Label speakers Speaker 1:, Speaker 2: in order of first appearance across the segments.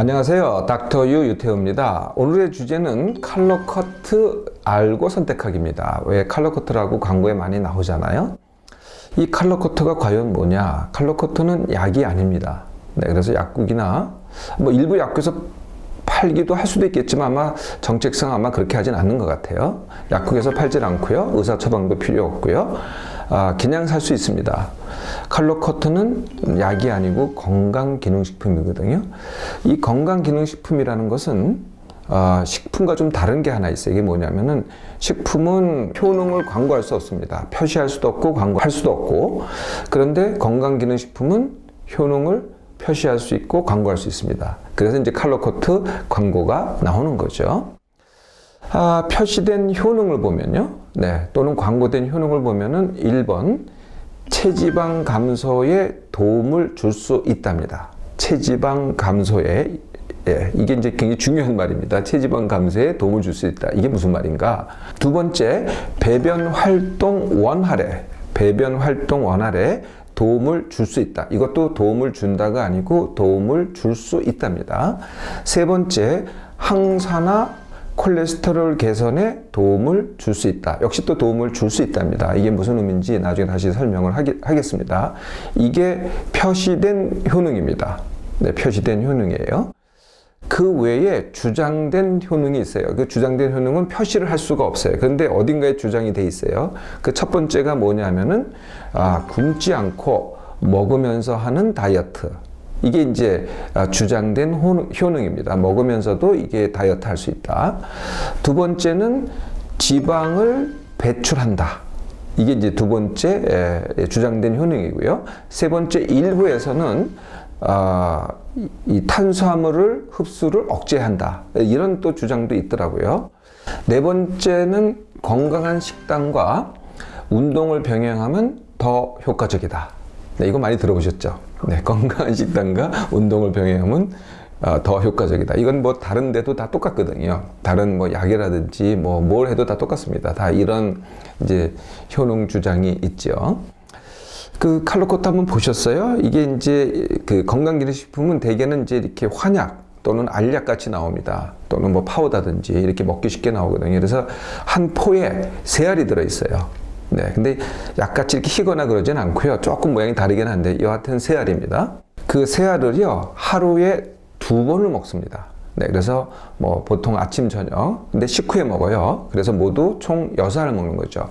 Speaker 1: 안녕하세요. 닥터 유 유태우입니다. 오늘의 주제는 칼로커트 알고 선택하기입니다. 왜 칼로커트라고 광고에 많이 나오잖아요. 이 칼로커트가 과연 뭐냐? 칼로커트는 약이 아닙니다. 네, 그래서 약국이나 뭐 일부 약국에서 팔기도 할 수도 있겠지만 아마 정책상 아마 그렇게 하진 않는 것 같아요. 약국에서 팔질 않고요. 의사 처방도 필요 없고요. 아, 그냥 살 수 있습니다. 칼로 커트는 약이 아니고 건강기능식품이거든요. 이 건강기능식품이라는 것은 어, 식품과 좀 다른 게 하나 있어요. 이게 뭐냐면은 식품은 효능을 광고할 수 없습니다. 표시할 수도 없고 광고할 수도 없고 그런데 건강기능식품은 효능을 표시할 수 있고 광고할 수 있습니다. 그래서 이제 칼로 커트 광고가 나오는 거죠. 아, 표시된 효능을 보면요. 네, 또는 광고된 효능을 보면은 1번 체지방 감소에 도움을 줄 수 있답니다. 체지방 감소에 예, 이게 이제 굉장히 중요한 말입니다. 체지방 감소에 도움을 줄 수 있다. 이게 무슨 말인가? 두 번째, 배변 활동 원활에 배변 활동 원활에 도움을 줄 수 있다. 이것도 도움을 준다가 아니고 도움을 줄 수 있답니다. 세 번째, 항산화 콜레스테롤 개선에 도움을 줄 수 있다. 역시 또 도움을 줄 수 있답니다. 이게 무슨 의미인지 나중에 다시 설명을 하기, 하겠 습니다. 이게 표시된 효능입니다. 네, 표시된 효능이에요. 그 외에 주장된 효능이 있어요. 그 주장된 효능은 표시를 할 수가 없어요. 그런데 어딘가에 주장이 돼 있어요. 그 첫 번째가 뭐냐면은 아, 굶지 않고 먹으면서 하는 다이어트. 이게 이제 아, 주장된 효능입니다. 먹으면서도 이게 다이어트 할 수 있다. 두 번째는 지방을 배출한다. 이게 이제 두 번째 주장된 효능이고요. 세 번째 일부에서는 아, 이 탄수화물을 흡수를 억제한다. 이런 또 주장도 있더라고요. 네 번째는 건강한 식단과 운동을 병행하면 더 효과적이다. 네, 이거 많이 들어보셨죠? 네, 건강한 식단과 운동을 병행하면 어, 더 효과적이다. 이건 뭐 다른 데도 다 똑같거든요. 다른 뭐 약이라든지 뭐 뭘 해도 다 똑같습니다. 다 이런 이제 효능 주장이 있죠. 그 칼로코트 한번 보셨어요? 이게 이제 그 건강기능식품은 대개는 이제 이렇게 환약 또는 알약 같이 나옵니다. 또는 뭐 파우더든지 이렇게 먹기 쉽게 나오거든요. 그래서 한 포에 세 알이 들어 있어요. 네. 근데 약같이 이렇게 희거나 그러진 않고요. 조금 모양이 다르긴 한데 여하튼 세 알입니다. 그세 알을요, 하루에 두 번을 먹습니다. 네, 그래서 뭐 보통 아침, 저녁, 근데 식후에 먹어요. 그래서 모두 총 여섯 알 먹는 거죠.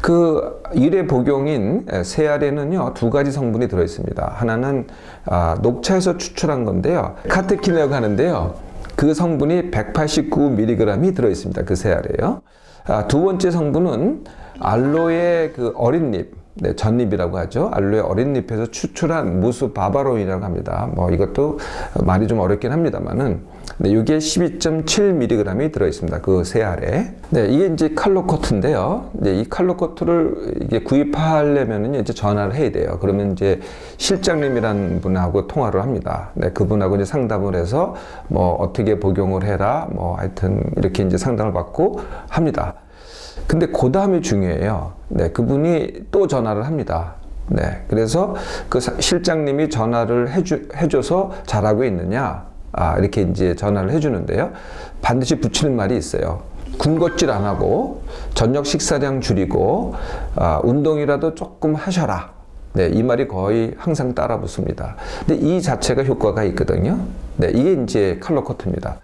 Speaker 1: 그 일회 복용인 세 알에는요, 두 가지 성분이 들어 있습니다. 하나는 아, 녹차에서 추출한 건데요. 카테킨이라고 하는데요. 그 성분이 189mg이 들어 있습니다. 그세 알에요. 아, 두 번째 성분은 알로에 그 어린 잎, 네, 전잎이라고 하죠. 알로에 어린 잎에서 추출한 무수 바바론이라고 합니다. 뭐 이것도 말이 좀 어렵긴 합니다만은 네, 이게 12.7mg이 들어 있습니다. 그 세 알에. 네, 이게 이제 칼로 코트인데요. 이제 이 칼로 코트를 이게 구입하려면은 이제 전화를 해야 돼요. 그러면 이제 실장님이란 분하고 통화를 합니다. 네, 그분하고 이제 상담을 해서 뭐 어떻게 복용을 해라, 뭐 하여튼 이렇게 이제 상담을 받고 합니다. 근데 그 다음이 중요해요. 네, 그분이 또 전화를 합니다. 네, 그래서 그 실장님이 전화를 해주, 해줘서 잘하고 있느냐, 아, 이렇게 이제 전화를 해주는데요. 반드시 붙이는 말이 있어요. 군것질 안 하고, 저녁 식사량 줄이고, 아, 운동이라도 조금 하셔라. 네, 이 말이 거의 항상 따라 붙습니다. 근데 이 자체가 효과가 있거든요. 네, 이게 이제 칼로 커트입니다.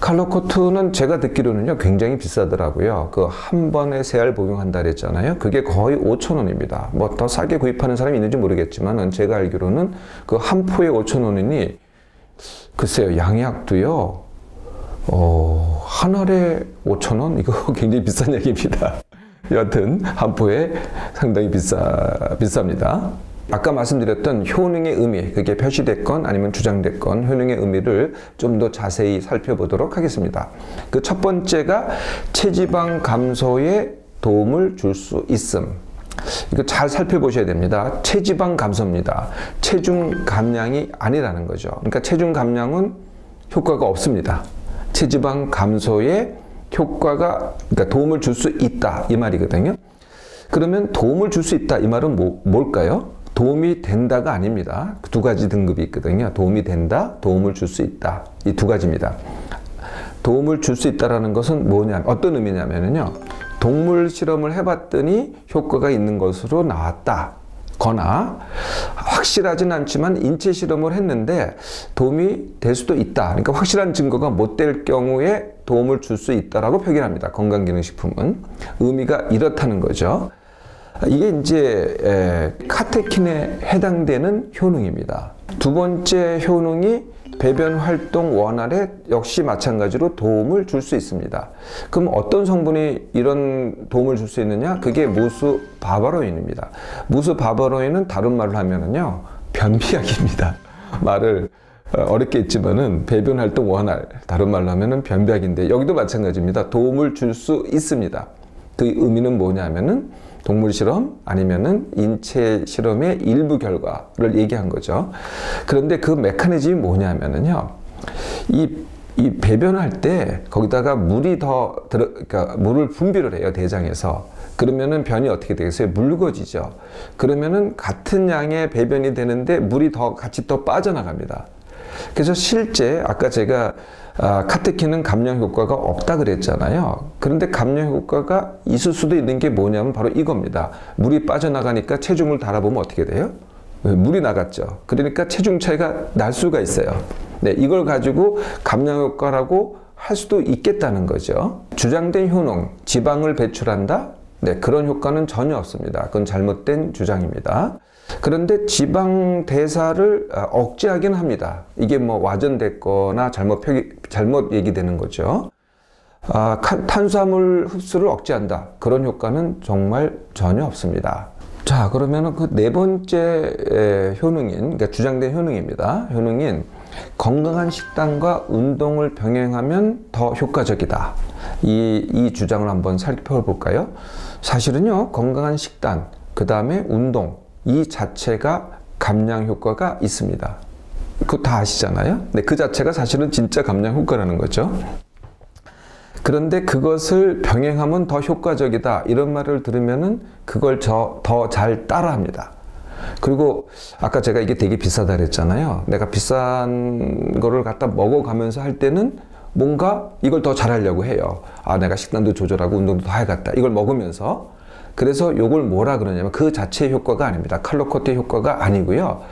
Speaker 1: 칼러 코트는 제가 듣기로는요 굉장히 비싸더라고요. 그 한 번에 세 알 복용한다 그랬잖아요. 그게 거의 5천 원입니다. 뭐 더 싸게 구입하는 사람이 있는지 모르겠지만은 제가 알기로는 그 한 포에 5천 원이니 글쎄요 양약도요. 어, 한 알에 5천 원 이거 굉장히 비싼 얘기입니다. 여하튼 한 포에 상당히 비싸 비쌉니다. 아까 말씀드렸던 효능의 의미, 그게 표시됐건 아니면 주장됐건 효능의 의미를 좀 더 자세히 살펴보도록 하겠습니다. 그 첫 번째가 체지방 감소에 도움을 줄 수 있음. 이거 잘 살펴보셔야 됩니다. 체지방 감소입니다. 체중 감량이 아니라는 거죠. 그러니까 체중 감량은 효과가 없습니다. 체지방 감소에 효과가, 그러니까 도움을 줄 수 있다. 이 말이거든요. 그러면 도움을 줄 수 있다. 이 말은 뭐, 뭘까요? 도움이 된다가 아닙니다. 두 가지 등급이 있거든요. 도움이 된다, 도움을 줄 수 있다. 이 두 가지입니다. 도움을 줄 수 있다라는 것은 뭐냐, 어떤 의미냐면요. 동물 실험을 해봤더니 효과가 있는 것으로 나왔다. 거나 확실하진 않지만 인체 실험을 했는데 도움이 될 수도 있다. 그러니까 확실한 증거가 못 될 경우에 도움을 줄 수 있다라고 표현합니다. 건강기능식품은 의미가 이렇다는 거죠. 이게 이제 카테킨에 해당되는 효능입니다. 두 번째 효능이 배변 활동 원활에 역시 마찬가지로 도움을 줄 수 있습니다. 그럼 어떤 성분이 이런 도움을 줄 수 있느냐? 그게 무수 바바로인입니다. 무수 바바로인은 다른 말을 하면은요, 변비약입니다. 말을 어, 어렵게 했지만은 배변 활동 원활, 다른 말로 하면은 변비약인데 여기도 마찬가지입니다. 도움을 줄 수 있습니다. 그 의미는 뭐냐면은 동물 실험 아니면은 인체 실험의 일부 결과를 얘기한 거죠. 그런데 그 메커니즘이 뭐냐면은요. 이, 이 배변할 때 거기다가 물이 더 들어, 그러니까 물을 분비를 해요. 대장에서. 그러면은 변이 어떻게 되겠어요? 묽어지죠. 그러면은 같은 양의 배변이 되는데 물이 더 같이 더 빠져나갑니다. 그래서 실제 아까 제가 아, 카테킨은 감량 효과가 없다 그랬잖아요. 그런데 감량 효과가 있을 수도 있는 게 뭐냐면 바로 이겁니다. 물이 빠져나가니까 체중을 달아보면 어떻게 돼요? 물이 나갔죠. 그러니까 체중 차이가 날 수가 있어요. 네, 이걸 가지고 감량 효과라고 할 수도 있겠다는 거죠. 주장된 효능, 지방을 배출한다? 네, 그런 효과는 전혀 없습니다. 그건 잘못된 주장입니다. 그런데 지방 대사를 아, 억제하긴 합니다. 이게 뭐 와전됐거나 잘못 표기, 잘못 얘기되는 거죠. 아, 탄수화물 흡수를 억제한다. 그런 효과는 정말 전혀 없습니다. 자, 그러면 그네 번째 효능인, 그러니까 주장된 효능입니다. 효능인 건강한 식단과 운동을 병행하면 더 효과적이다. 이, 이 주장을 한번 살펴볼까요? 사실은요, 건강한 식단, 그 다음에 운동, 이 자체가 감량 효과가 있습니다. 그거 다 아시잖아요? 네, 그 자체가 사실은 진짜 감량 효과라는 거죠. 그런데 그것을 병행하면 더 효과적이다. 이런 말을 들으면은 그걸 더잘 따라합니다. 그리고 아까 제가 이게 되게 비싸다 그랬잖아요. 내가 비싼 거를 갖다 먹어가면서 할 때는 뭔가 이걸 더 잘하려고 해요. 아, 내가 식단도 조절하고 운동도 더 해야겠다. 이걸 먹으면서 그래서 요걸 뭐라 그러냐면 그 자체의 효과가 아닙니다. 칼로코트의 효과가 아니고요.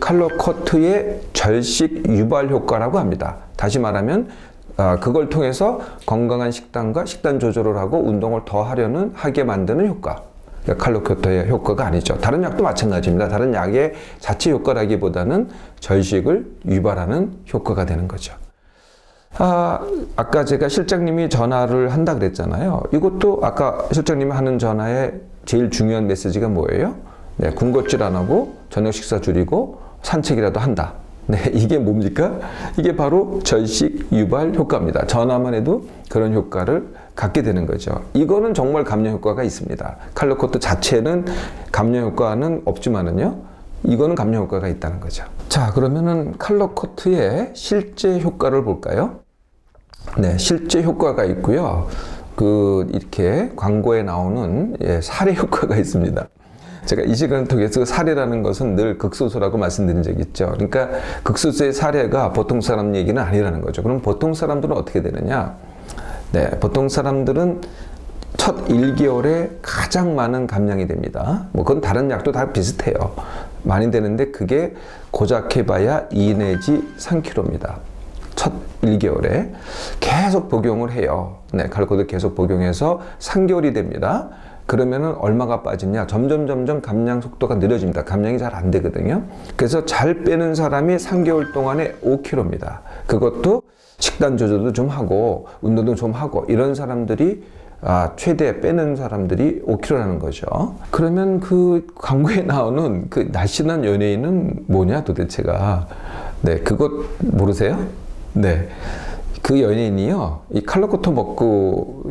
Speaker 1: 칼로코트의 절식 유발 효과라고 합니다. 다시 말하면 아, 그걸 통해서 건강한 식단과 식단 조절을 하고 운동을 더 하려는 하게 만드는 효과. 그러니까 칼로코트의 효과가 아니죠. 다른 약도 마찬가지입니다. 다른 약의 자체 효과라기보다는 절식을 유발하는 효과가 되는 거죠. 아, 아까 제가 실장님이 전화를 한다 그랬잖아요. 이것도 아까 실장님이 하는 전화의 제일 중요한 메시지가 뭐예요? 네, 군것질 안 하고 저녁 식사 줄이고 산책이라도 한다. 네, 이게 뭡니까? 이게 바로 절식 유발 효과입니다. 전화만 해도 그런 효과를 갖게 되는 거죠. 이거는 정말 감량 효과가 있습니다. 칼로코트 자체는 감량 효과는 없지만은요. 이거는 감량 효과가 있다는 거죠. 자, 그러면은 칼로코트의 실제 효과를 볼까요? 네, 실제 효과가 있고요. 그 이렇게 광고에 나오는 예, 사례 효과가 있습니다. 제가 이 시간을 통해서 사례라는 것은 늘 극소수라고 말씀드린 적이 있죠. 그러니까 극소수의 사례가 보통 사람 얘기는 아니라는 거죠. 그럼 보통 사람들은 어떻게 되느냐? 네, 보통 사람들은 첫 1개월에 가장 많은 감량이 됩니다. 뭐 그건 다른 약도 다 비슷해요. 많이 되는데 그게 고작 해봐야 2 내지 3kg입니다. 첫 1개월에 계속 복용을 해요. 네, 칼코드 계속 복용해서 3개월이 됩니다. 그러면은 얼마가 빠지냐? 점점 점점 감량 속도가 느려집니다. 감량이 잘 안 되거든요. 그래서 잘 빼는 사람이 3개월 동안에 5kg입니다. 그것도 식단 조절도 좀 하고 운동도 좀 하고 이런 사람들이 아, 최대 빼는 사람들이 5kg라는 거죠. 그러면 그 광고에 나오는 그 날씬한 연예인은 뭐냐 도대체가. 네, 그것 모르세요? 네. 그 연예인이요, 이 칼로코토 먹고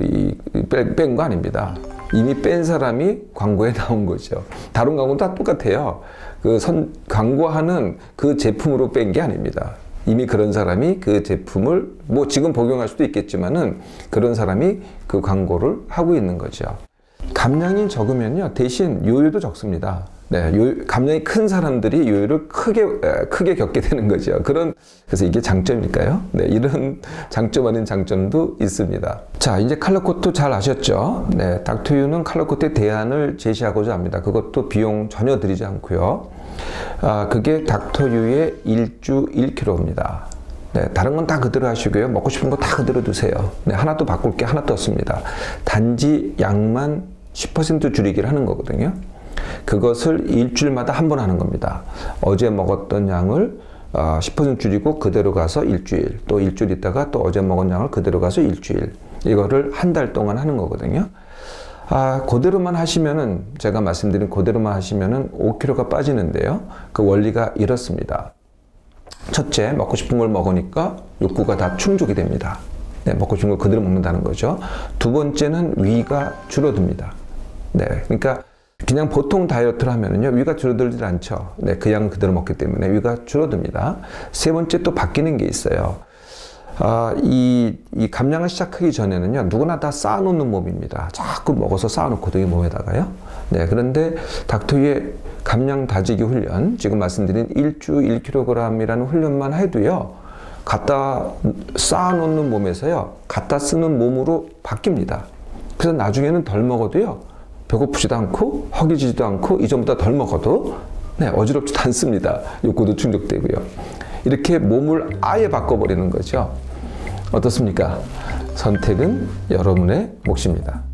Speaker 1: 뺀 거 아닙니다. 이미 뺀 사람이 광고에 나온 거죠. 다른 광고는 다 똑같아요. 그 선, 광고하는 그 제품으로 뺀 게 아닙니다. 이미 그런 사람이 그 제품을 뭐 지금 복용할 수도 있겠지만은 그런 사람이 그 광고를 하고 있는 거죠. 감량이 적으면요 대신 요요도 적습니다. 네, 요, 감량이 큰 사람들이 요요를 크게 에, 크게 겪게 되는 거죠. 그런 그래서 이게 장점일까요? 네, 이런 장점 아닌 장점도 있습니다. 자, 이제 칼러 코트 잘 아셨죠? 네, 닥터유는 칼러 코트의 대안을 제시하고자 합니다. 그것도 비용 전혀 들이지 않고요. 아, 그게 닥터유의 일주 1kg입니다. 네, 다른 건 다 그대로 하시고요. 먹고 싶은 거 다 그대로 드세요. 네, 하나도 바꿀 게 하나도 없습니다. 단지 양만 10% 줄이기를 하는 거거든요. 그것을 일주일마다 한 번 하는 겁니다. 어제 먹었던 양을 10% 줄이고 그대로 가서 일주일, 또 일주일 있다가 또 어제 먹은 양을 그대로 가서 일주일. 이거를 한 달 동안 하는 거거든요. 아, 그대로만 하시면은, 제가 말씀드린 그대로만 하시면은 5kg가 빠지는데요. 그 원리가 이렇습니다. 첫째, 먹고 싶은 걸 먹으니까 욕구가 다 충족이 됩니다. 네, 먹고 싶은 걸 그대로 먹는다는 거죠. 두 번째는 위가 줄어듭니다. 네, 그러니까 그냥 보통 다이어트를 하면은요, 위가 줄어들지 않죠. 네, 그 양을 그대로 먹기 때문에 위가 줄어듭니다. 세 번째 또 바뀌는 게 있어요. 아, 이, 이 감량을 시작하기 전에는요, 누구나 다 쌓아놓는 몸입니다. 자꾸 먹어서 쌓아놓거든요, 몸에다가요. 네, 그런데 닥터의 감량 다지기 훈련, 지금 말씀드린 1주 1kg이라는 훈련만 해도요, 갖다 쌓아놓는 몸에서요, 갖다 쓰는 몸으로 바뀝니다. 그래서 나중에는 덜 먹어도요, 배고프지도 않고 허기지도 않고 이전보다 덜 먹어도 네, 어지럽지도 않습니다. 욕구도 충족되고요. 이렇게 몸을 아예 바꿔버리는 거죠. 어떻습니까? 선택은 여러분의 몫입니다.